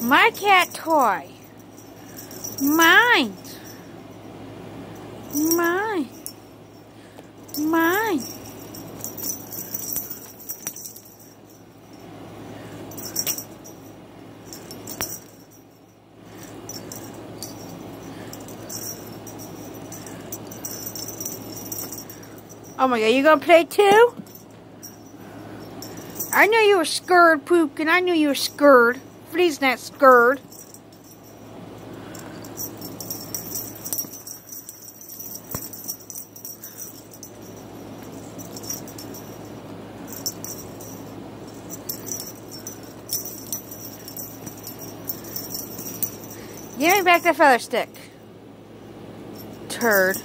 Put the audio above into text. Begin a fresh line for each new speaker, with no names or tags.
My cat toy. Mine. Mine. Mine. Oh my god, you gonna play too? I knew you were scared, Poop, and I knew you were scared. Please not scared. Give me back the feather stick. Turd.